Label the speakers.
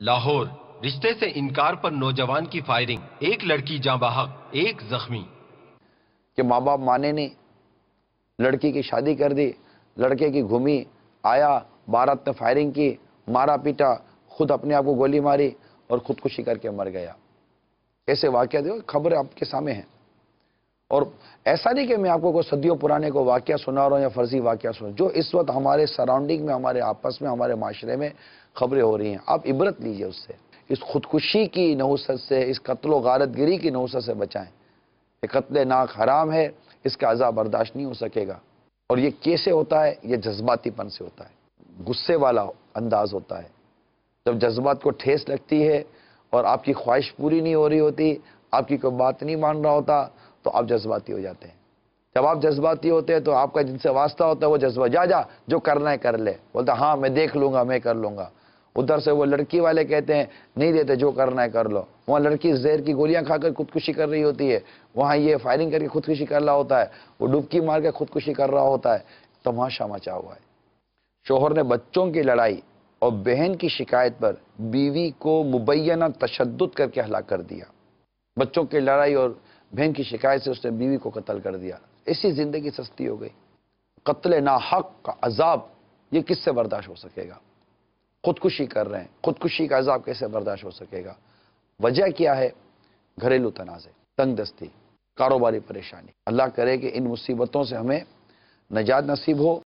Speaker 1: لاہور۔ رشتے سے انکار پر نوجوان کی فائرنگ۔ ایک لڑکی جاں بحق ایک زخمی۔
Speaker 2: کہ ماں باپ مانے نہیں۔ لڑکی کی شادی کر دی، لڑکے کی گھومی، آیا، بارات نے فائرنگ کی، مارا پیٹا، خود اپنے آپ کو گولی ماری اور خودکشی کر کے مر گیا۔ ایسے واقعہ دیو خبریں آپ کے سامنے ہیں۔ اور ایسا نہیں کہ میں آپ کو کوئی صدیوں پرانے کو واقعہ سنا رہا ہوں یا فرضی واقعہ سنا جو اس وقت ہمارے سراؤنڈنگ میں، ہمارے آپس میں، ہمارے معاشرے میں خبریں ہو رہی ہیں۔ آپ عبرت لیجیے اس سے۔ اس خودکشی کی نحوست سے، اس قتل و غارت گری کی نحوست سے بچائیں۔ یہ قتل ناک حرام ہے، اس کا عذاب برداشت نہیں ہو سکے گا۔ اور یہ کیسے ہوتا ہے؟ یہ جذباتی پن سے ہوتا ہے۔ غصے والا انداز ہوتا ہے۔ جب جذبات کو ٹھیس لگتی ہے اور آپ کی خواہش پوری نہیں ہو رہی ہوتی، آپ کی کوئی بات نہیں مان رہا ہوتا، تو آپ جذباتی ہو جاتے ہیں۔ جب آپ جذباتی ہوتے ہیں تو آپ کا جن سے واسطہ ہوتا ہے، وہ جذبہ، جا جا، جو کرنا ہے کر لے۔ بولتا ہاں میں دیکھ لوں گا، میں کر لوں گا۔ ادھر سے وہ لڑکی والے کہتے ہیں، نہیں دیتے، جو کرنا ہے کر لو۔ وہاں لڑکی زہر کی گولیاں کھا کر خودکشی کر رہی ہوتی ہے۔ وہاں یہ فائرنگ کر کے خودکشی کر رہا ہوتا ہے۔ وہ ڈبکی مار کے خودکشی کر رہا ہوتا ہے۔ تماشا مچا ہوا ہے۔ شوہر نے بچوں کی لڑائی اور بہن کی شکایت پر بیوی کو مبینہ تشدد کر کے ہلاک کر دیا۔ بچوں کی لڑائی اور بہن کی شکایت سے اس نے بیوی کو قتل کر دیا۔ اسی زندگی سستی ہو گئی۔ قتل ناحق کا عذاب یہ کس سے برداشت ہو سکے گا؟ خودکشی کر رہے ہیں۔ خودکشی کا عذاب کیسے برداشت ہو سکے گا؟ وجہ کیا ہے؟ گھریلو تنازع تنگ دستی، کاروباری پریشانی۔ اللہ کرے کہ ان مصیبتوں سے ہمیں نجات نصیب ہو۔